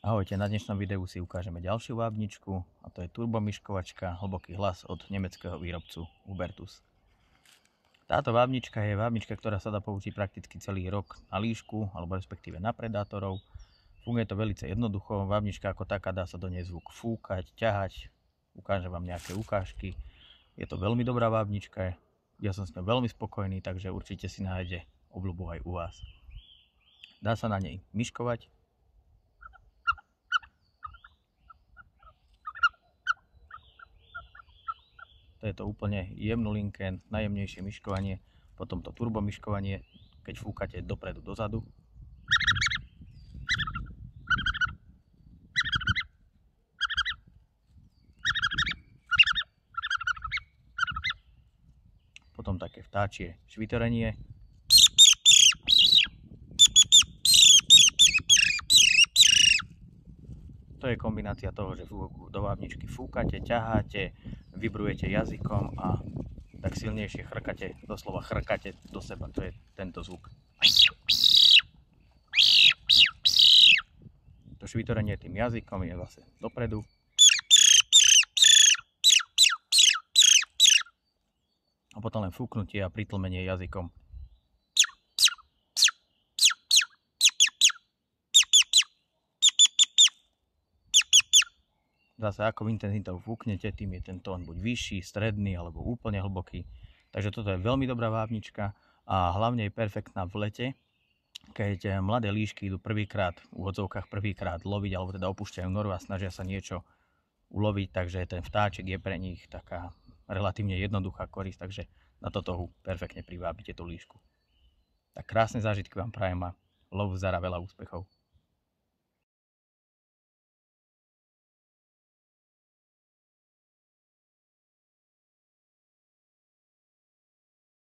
Ahojte, na dnešnom videu si ukážeme ďalšiu vábničku a to je turbomyškovačka hlboký hlas od nemeckého výrobcu Hubertus. Táto vábnička je vábnička, ktorá sa dá použiť prakticky celý rok na líšku alebo respektíve na predátorov. Funguje to veľmi jednoducho, vábnička ako taká dá sa do nej zvuk fúkať, ťahať, ukážem vám nejaké ukážky. Je to veľmi dobrá vábnička, ja som s ňou veľmi spokojný, takže určite si nájde obľubu aj u vás. Dá sa na nej myškovať, To je to úplne jemnulinké, najjemnejšie myškovanie, potom to turbo myškovanie, keď fúkate dopredu, dozadu. Potom také vtáčie švitorenie. To je kombinácia toho, že do vábničky fúkate, ťaháte, vybrujete jazykom a tak silnejšie chrkate, doslova chrkate do seba, to je tento zvuk. To švitorenie tým jazykom je zase dopredu. A potom len fúknutie a pritlmenie jazykom. Zase ako intenzitou fúknete, tým je ten tón buď vyšší, stredný alebo úplne hlboký. Takže toto je veľmi dobrá vábnička a hlavne je perfektná v lete, keď mladé líšky idú prvýkrát, v úvodzovkách prvýkrát loviť alebo teda opúšťajú noru a snažia sa niečo uloviť, takže ten vtáček je pre nich taká relatívne jednoduchá korisť, takže na toto perfektne privábite tú líšku. Tak krásne zážitky vám prajem a lov zara veľa úspechov.